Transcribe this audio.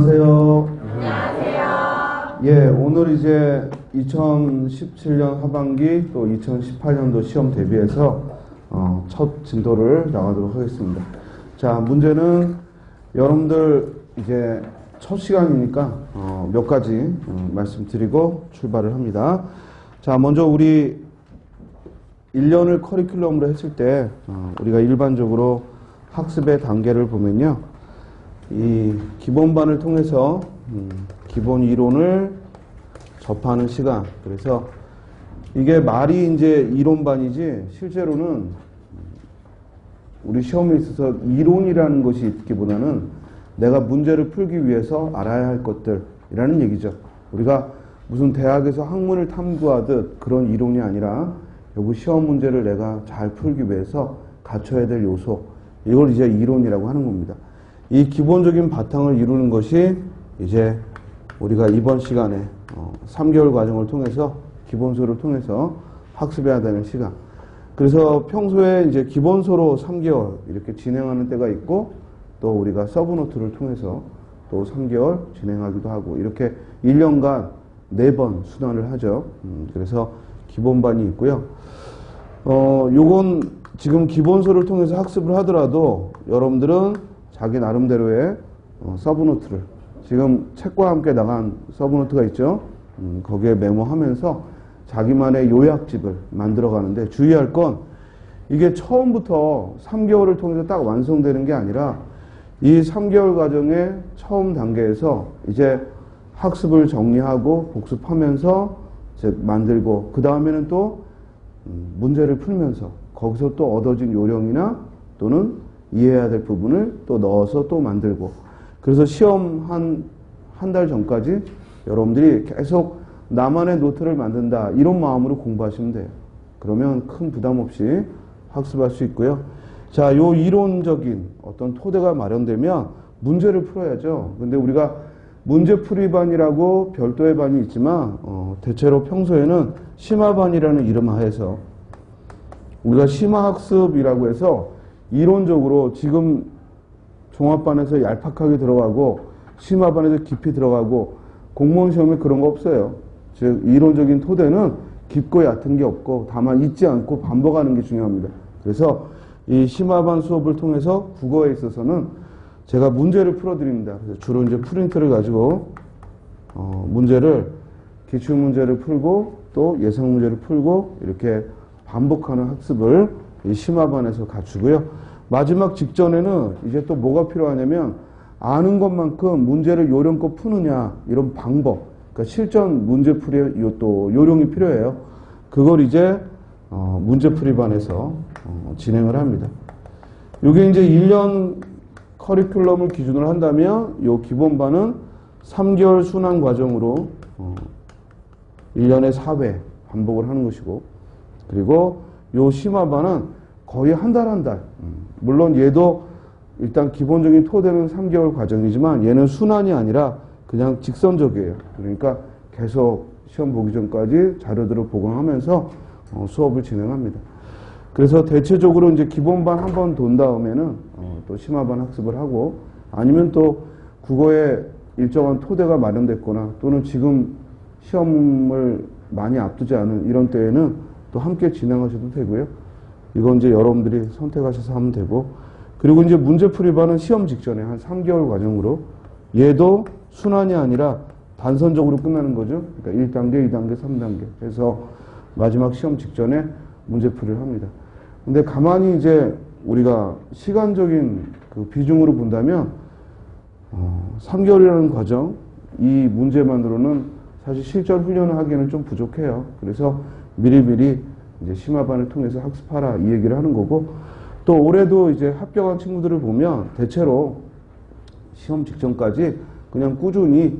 안녕하세요. 안녕하세요. 예, 오늘 이제 2017년 하반기 또 2018년도 시험 대비해서 어, 첫 진도를 나가도록 하겠습니다. 자, 문제는 여러분들 이제 첫 시간이니까 어, 몇 가지 어, 말씀드리고 출발을 합니다. 자, 먼저 우리 1년을 커리큘럼으로 했을 때 어, 우리가 일반적으로 학습의 단계를 보면요. 이 기본반을 통해서 음, 기본 이론을 접하는 시간. 그래서 이게 말이 이제 이론반이지 실제로는 우리 시험에 있어서 이론이라는 것이 있기보다는 내가 문제를 풀기 위해서 알아야 할 것들이라는 얘기죠. 우리가 무슨 대학에서 학문을 탐구하듯 그런 이론이 아니라 여기 시험 문제를 내가 잘 풀기 위해서 갖춰야 될 요소 이걸 이제 이론이라고 하는 겁니다. 이 기본적인 바탕을 이루는 것이 이제 우리가 이번 시간에 어, 3개월 과정을 통해서 기본소를 통해서 학습해야 되는 시간. 그래서 평소에 이제 기본소로 3개월 이렇게 진행하는 때가 있고 또 우리가 서브노트를 통해서 또 3개월 진행하기도 하고 이렇게 1년간 4번 순환을 하죠. 음, 그래서 기본반이 있고요. 어, 요건 지금 기본소를 통해서 학습을 하더라도 여러분들은 자기 나름대로의 어, 서브노트를 지금 책과 함께 나간 서브노트가 있죠. 음, 거기에 메모하면서 자기만의 요약집을 만들어 가는데 주의할 건 이게 처음부터 3개월을 통해서 딱 완성되는 게 아니라 이 3개월 과정의 처음 단계에서 이제 학습을 정리하고 복습하면서 이제 만들고 그 다음에는 또 음, 문제를 풀면서 거기서 또 얻어진 요령이나 또는 이해해야 될 부분을 또 넣어서 또 만들고 그래서 시험 한 한 달 전까지 여러분들이 계속 나만의 노트를 만든다 이런 마음으로 공부하시면 돼요. 그러면 큰 부담 없이 학습할 수 있고요. 자, 요 이론적인 어떤 토대가 마련되면 문제를 풀어야죠. 근데 우리가 문제풀이반이라고 별도의 반이 있지만 어, 대체로 평소에는 심화반이라는 이름 하에서 우리가 심화학습이라고 해서 이론적으로 지금 종합반에서 얄팍하게 들어가고 심화반에서 깊이 들어가고 공무원 시험에 그런 거 없어요. 즉 이론적인 토대는 깊고 얕은 게 없고 다만 잊지 않고 반복하는 게 중요합니다. 그래서 이 심화반 수업을 통해서 국어에 있어서는 제가 문제를 풀어드립니다. 그래서 주로 이제 프린트를 가지고 어, 문제를 기출 문제를 풀고 또 예상 문제를 풀고 이렇게 반복하는 학습을 이 심화반에서 갖추고요. 마지막 직전에는 이제 또 뭐가 필요하냐면 아는 것만큼 문제를 요령껏 푸느냐 이런 방법, 그러니까 실전 문제풀이 또 요령이 필요해요. 그걸 이제 어, 문제풀이반에서 어, 진행을 합니다. 이게 이제 1년 커리큘럼을 기준으로 한다면 이 기본반은 3개월 순환 과정으로 어, 1년에 4회 반복을 하는 것이고 그리고 요 심화반은 거의 한 달 한 달. 음, 물론 얘도 일단 기본적인 토대는 3개월 과정이지만 얘는 순환이 아니라 그냥 직선적이에요. 그러니까 계속 시험 보기 전까지 자료들을 보강하면서 어, 수업을 진행합니다. 그래서 대체적으로 이제 기본반 한 번 돈 다음에는 어, 또 심화반 학습을 하고 아니면 또 국어에 일정한 토대가 마련됐거나 또는 지금 시험을 많이 앞두지 않은 이런 때에는 또 함께 진행하셔도 되고요. 이건 이제 여러분들이 선택하셔서 하면 되고 그리고 이제 문제풀이반은 시험 직전에 한 3개월 과정으로 얘도 순환이 아니라 단선적으로 끝나는 거죠. 그러니까 1단계, 2단계, 3단계 해서 마지막 시험 직전에 문제풀이를 합니다. 근데 가만히 이제 우리가 시간적인 그 비중으로 본다면 어, 3개월이라는 과정 이 문제만으로는 사실 실전 훈련을 하기에는 좀 부족해요. 그래서 미리미리 이제 심화반을 통해서 학습하라 이 얘기를 하는 거고 또 올해도 이제 합격한 친구들을 보면 대체로 시험 직전까지 그냥 꾸준히